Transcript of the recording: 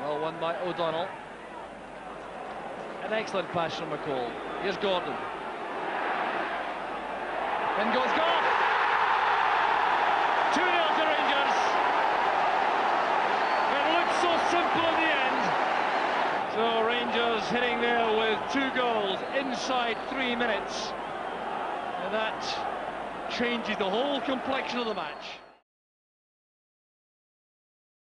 Well, won by O'Donnell. An excellent pass from McCall. Here's Gordon. In goes Gough. 2 0 to Rangers. It looked so simple in the end. So Rangers hitting there with two goals inside three minutes. And that changes the whole complexion of the match.